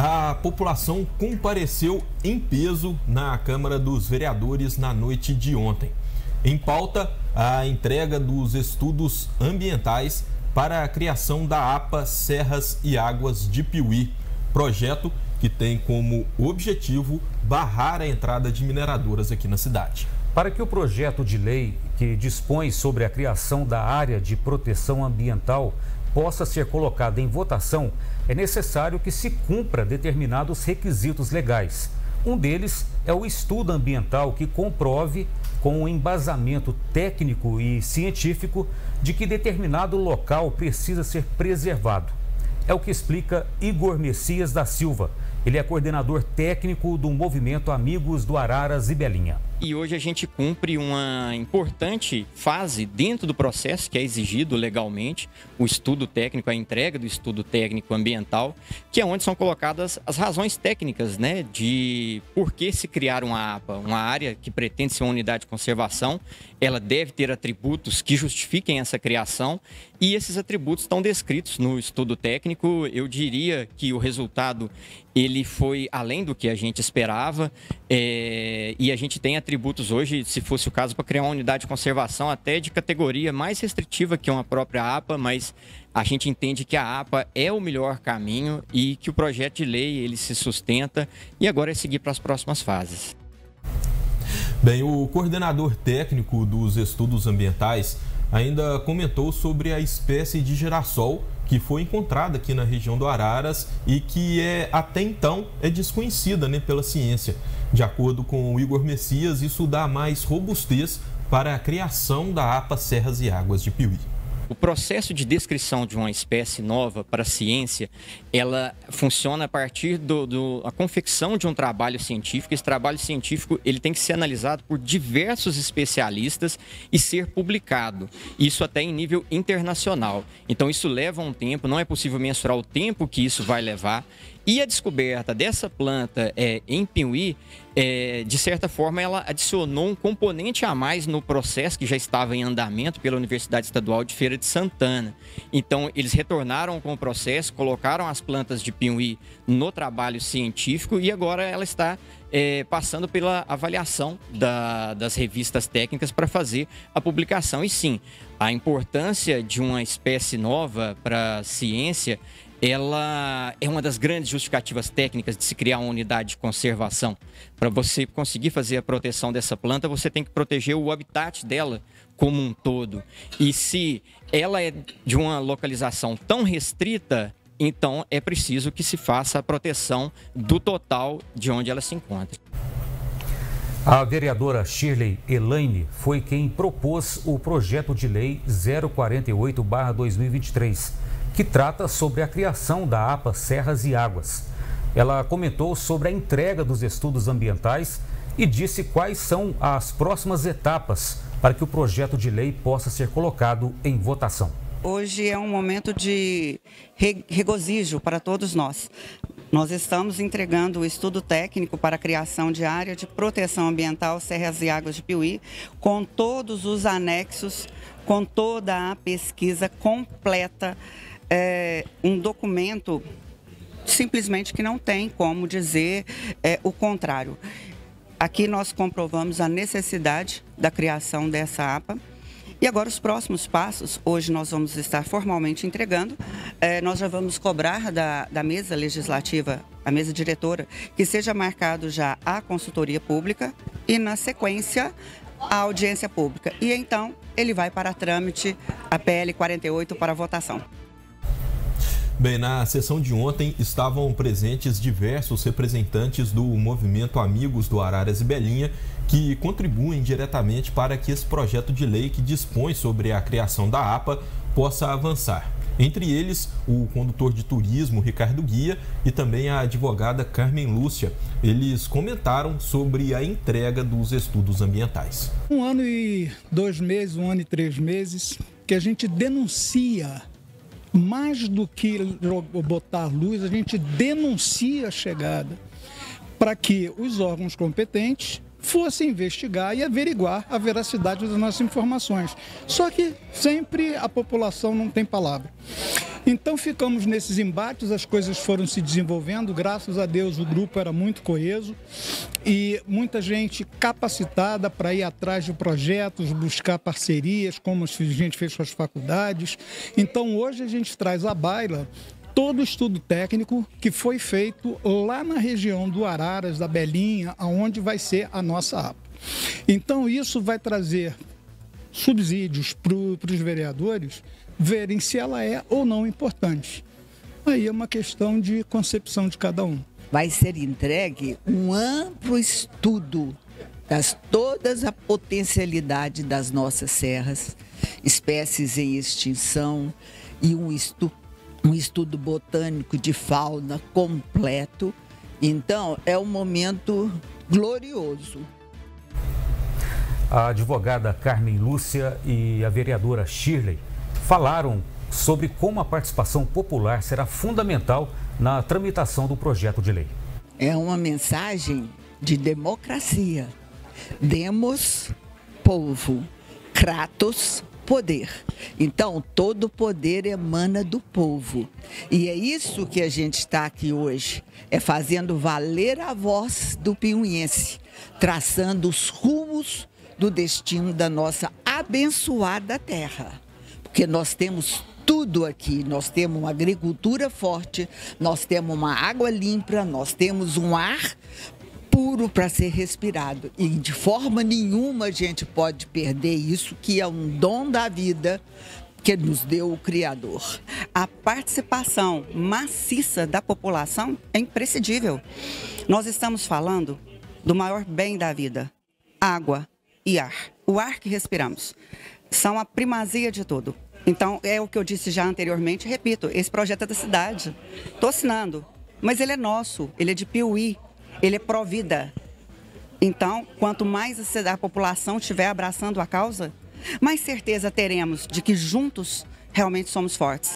a população compareceu em peso na Câmara dos Vereadores na noite de ontem. Em pauta, a entrega dos estudos ambientais para a criação da APA Serras e Águas de Piuí, projeto que tem como objetivo barrar a entrada de mineradoras aqui na cidade. Para que o projeto de lei que dispõe sobre a criação da área de proteção ambiental possa ser colocado em votação, é necessário que se cumpra determinados requisitos legais. Um deles é o estudo ambiental que comprove, com um embasamento técnico e científico, de que determinado local precisa ser preservado. É o que explica Igor Messias da Silva. Ele é coordenador técnico do movimento Amigos do Araras e Belinha. E hoje a gente cumpre uma importante fase dentro do processo que é exigido legalmente, o estudo técnico, a entrega do estudo técnico ambiental, que é onde são colocadas as razões técnicas, né, de por que se criar uma APA, uma área que pretende ser uma unidade de conservação, ela deve ter atributos que justifiquem essa criação. E esses atributos estão descritos no estudo técnico. Eu diria que o resultado ele foi além do que a gente esperava é, e a gente tem atributos hoje, se fosse o caso, para criar uma unidade de conservação até de categoria mais restritiva que uma própria APA, mas a gente entende que a APA é o melhor caminho e que o projeto de lei ele se sustenta e agora é seguir para as próximas fases. Bem, o coordenador técnico dos estudos ambientais ainda comentou sobre a espécie de girassol que foi encontrada aqui na região do Araras e que é até então é desconhecida né, pela ciência. De acordo com o Igor Messias, isso dá mais robustez para a criação da APA Serras e Águas de Piuí. O processo de descrição de uma espécie nova para a ciência, ela funciona a partir da confecção de um trabalho científico. Esse trabalho científico ele tem que ser analisado por diversos especialistas e ser publicado. Isso até em nível internacional. Então isso leva um tempo, não é possível mensurar o tempo que isso vai levar. E a descoberta dessa planta é, em Piuí, é, de certa forma, ela adicionou um componente a mais no processo que já estava em andamento pela Universidade Estadual de Feira de Santana. Então, eles retornaram com o processo, colocaram as plantas de Piuí no trabalho científico e agora ela está é, passando pela avaliação da, das revistas técnicas para fazer a publicação. E sim, a importância de uma espécie nova para a ciência ela é uma das grandes justificativas técnicas de se criar uma unidade de conservação. Para você conseguir fazer a proteção dessa planta, você tem que proteger o habitat dela como um todo. E se ela é de uma localização tão restrita, então é preciso que se faça a proteção do total de onde ela se encontra. A vereadora Shirley Elaine foi quem propôs o projeto de lei 048-2023 que trata sobre a criação da APA Serras e Águas. Ela comentou sobre a entrega dos estudos ambientais e disse quais são as próximas etapas para que o projeto de lei possa ser colocado em votação. Hoje é um momento de regozijo para todos nós. Nós estamos entregando o estudo técnico para a criação de área de proteção ambiental Serras e Águas de Piuí, com todos os anexos, com toda a pesquisa completa é, um documento simplesmente que não tem como dizer é, o contrário. Aqui nós comprovamos a necessidade da criação dessa APA. E agora os próximos passos, hoje nós vamos estar formalmente entregando, é, nós já vamos cobrar da, da mesa legislativa, a mesa diretora, que seja marcado já a consultoria pública e na sequência a audiência pública. E então ele vai para trâmite a PL 48 para votação. Bem, na sessão de ontem estavam presentes diversos representantes do movimento Amigos do Araras e Belinha que contribuem diretamente para que esse projeto de lei que dispõe sobre a criação da APA possa avançar. Entre eles, o condutor de turismo Ricardo Guia e também a advogada Carmen Lúcia. Eles comentaram sobre a entrega dos estudos ambientais. Um ano e dois meses, um ano e três meses, que a gente denuncia mais do que botar luz, a gente denuncia a chegada para que os órgãos competentes fossem investigar e averiguar a veracidade das nossas informações. Só que sempre a população não tem palavra. Então ficamos nesses embates, as coisas foram se desenvolvendo, graças a Deus o grupo era muito coeso e muita gente capacitada para ir atrás de projetos, buscar parcerias, como a gente fez com as faculdades. Então hoje a gente traz à baila todo o estudo técnico que foi feito lá na região do Araras, da Belinha, aonde vai ser a nossa APA. Então isso vai trazer subsídios para os vereadores verem se ela é ou não importante. Aí é uma questão de concepção de cada um. Vai ser entregue um amplo estudo das todas a potencialidade das nossas serras, espécies em extinção e um um estudo botânico de fauna completo. Então, é um momento glorioso. A advogada Carmen Lúcia e a vereadora Shirley falaram sobre como a participação popular será fundamental na tramitação do projeto de lei. É uma mensagem de democracia. Demos povo, Kratos poder. Então, todo poder emana do povo. E é isso que a gente está aqui hoje, é fazendo valer a voz do piuiense, traçando os rumos do destino da nossa abençoada terra porque nós temos tudo aqui. Nós temos uma agricultura forte, nós temos uma água limpa, nós temos um ar puro para ser respirado. E de forma nenhuma a gente pode perder isso, que é um dom da vida que nos deu o Criador. A participação maciça da população é imprescindível. Nós estamos falando do maior bem da vida: água e ar. O ar que respiramos são a primazia de tudo. Então, é o que eu disse já anteriormente, repito, esse projeto é da cidade. Estou assinando, mas ele é nosso, ele é de Piuí, ele é pró-vida. Então, quanto mais a população estiver abraçando a causa, mais certeza teremos de que juntos realmente somos fortes.